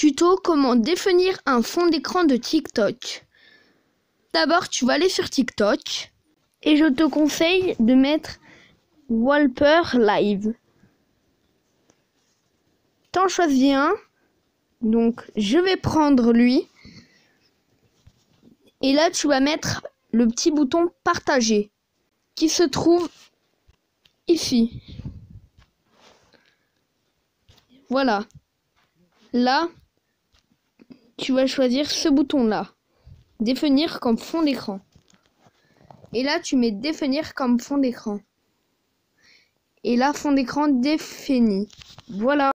Tuto comment définir un fond d'écran de TikTok. D'abord, tu vas aller sur TikTok et je te conseille de mettre Wallpaper Live. T'en choisis un. Donc, je vais prendre lui. Et là, tu vas mettre le petit bouton partager qui se trouve ici. Voilà. Là, tu vas choisir ce bouton-là. Définir comme fond d'écran. Et là, tu mets définir comme fond d'écran. Et là, fond d'écran défini. Voilà.